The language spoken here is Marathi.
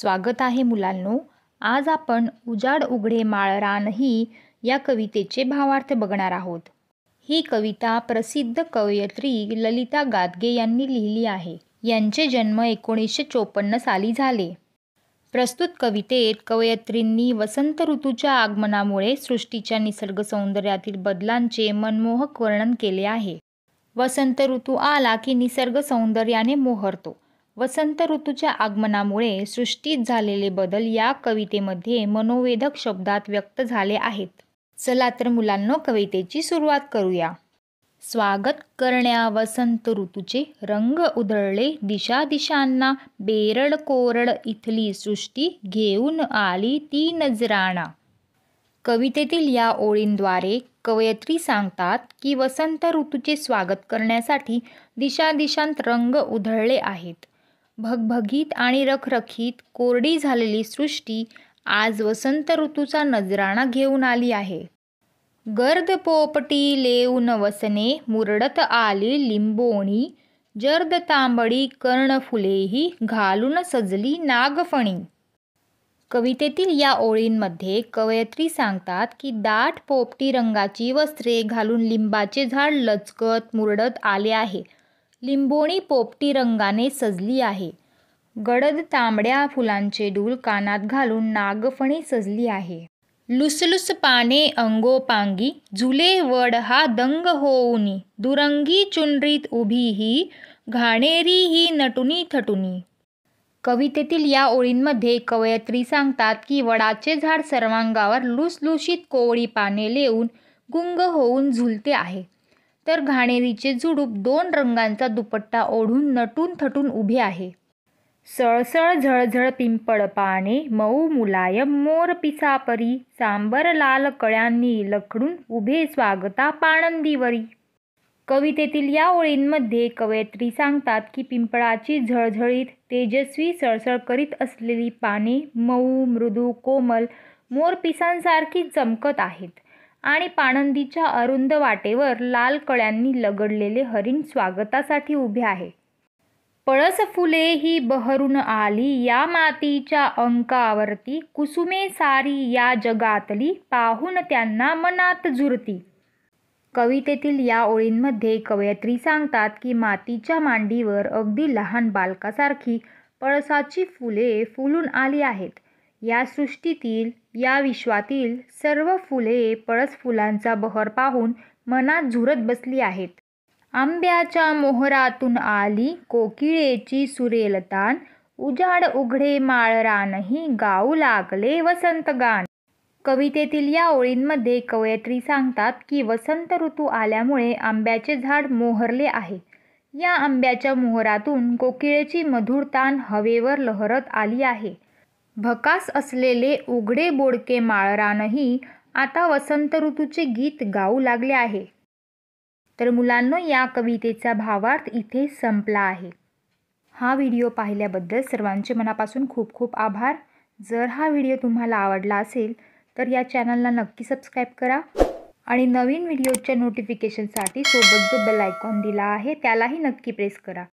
स्वागत आहे मुलांनो. आज आपण उजाड उघडे माळरानही या कवितेचे भावार्थ बघणार आहोत. ही कविता प्रसिद्ध कवयित्री ललिता गादगे यांनी लिहिली आहे. यांचे जन्म एकोणीसशे चोपन्न साली झाले. प्रस्तुत कवितेत कवयित्रींनी वसंत ऋतूच्या आगमनामुळे सृष्टीच्या निसर्ग सौंदर्यातील बदलांचे मनमोहक वर्णन केले आहे. वसंत ऋतू आला की निसर्ग सौंदर्याने मोहरतो. वसंत ऋतूच्या आगमनामुळे सृष्टीत झालेले बदल या कवितेमध्ये मनोवेधक शब्दात व्यक्त झाले आहेत. चला तर मुलांनो कवितेची सुरुवात करूया. स्वागत करण्या वसंत ऋतूचे रंग उधळले दिशा दिशांना बेरड कोरड इथली सृष्टी घेऊन आली ती नजराणा. कवितेतील या ओळींद्वारे कवयत्री सांगतात की वसंत ऋतूचे स्वागत करण्यासाठी दिशादिशांत रंग उधळले आहेत. भगभगीत आणि रखरखीत कोरडी झालेली सृष्टी आज वसंत ऋतूचा नजराणा घेऊन आली आहे. गर्द पोपटी लेऊन वसने मुरडत आली लिंबोणी जर्द तांबडी कर्णफुलेही घालून सजली नागफणी. कवितेतील या ओळींमध्ये कवयित्री सांगतात की दाट पोपटी रंगाची वस्त्रे घालून लिंबाचे झाड लचकत मुरडत आले आहे. लिंबोणी पोपटी रंगाने सजली आहे. गडद तांबड्या फुलांचे डूल कानात घालून नागफणी सजली आहे. लुसलुस पाने अंगोपांगी झुले वड हा दंग होऊनी दुरंगी चुनरीत उभी ही घाणेरी ही नटुनी थटुनी. कवितेतील या ओळींमध्ये कवयित्री सांगतात की वडाचे झाड सर्वांगावर लुसलुशीत कोवळी पाने लेऊन गुंग होऊन झुलते आहे. तर घाणेरीचे झुडूप दोन रंगांचा दुपट्टा ओढून नटून थटून उभे आहे. सळसळ झळझळ पिंपळ पाने मऊ मुलायम मोर पिसापरी सांबर लाल कळ्यांनी लखडून उभे स्वागता पाणंदीवरी. कवितेतील या ओळींमध्ये कवयित्री सांगतात की पिंपळाची झळझळीत तेजस्वी सळसळ करीत असलेली पाने मऊ मृदू कोमल मोरपिसांसारखी चमकत आहेत. आणि पाणंदीच्या अरुंद वाटेवर लाल कळ्यांनी लगडलेले हरिण स्वागतासाठी उभे आहे. पळस फुले ही बहरून आली या मातीच्या अंकावरती कुसुमे सारी या जगातली पाहून त्यांना मनात झुरती. कवितेतील या ओळींमध्ये कवयित्री सांगतात की मातीच्या मांडीवर अगदी लहान बालकासारखी पळसाची फुले फुलून आली आहेत. या सृष्टीतील या विश्वातील सर्व फुले पळस फुलांचा बहर पाहून मनात झुरत बसली आहेत. आंब्याच्या मोहरातून आली कोकिळेची सुरेलतान उजाड उघडे माळरानही गाऊ लागले वसंत गान. कवितेतील या ओळींमध्ये कवयत्री सांगतात की वसंत ऋतू आल्यामुळे आंब्याचे झाड मोहरले आहे. या आंब्याच्या मोहरातून कोकिळेची मधुर तान हवेवर लहरत आली आहे. भकास असलेले उघडे बोडके माळरानही आता वसंत ऋतूचे गीत गाऊ लागले आहे. तर मुलांनो या कवितेचा भावार्थ इथे संपला आहे. हा व्हिडिओ पाहिल्याबद्दल सर्वांचे मनापासून खूप खूप आभार. जर हा व्हिडिओ तुम्हाला आवडला असेल तर या चॅनलला नक्की सबस्क्राईब करा आणि नवीन व्हिडिओच्या नोटिफिकेशनसाठी सोबत जो बेल आयकॉन दिला आहे त्यालाही नक्की प्रेस करा.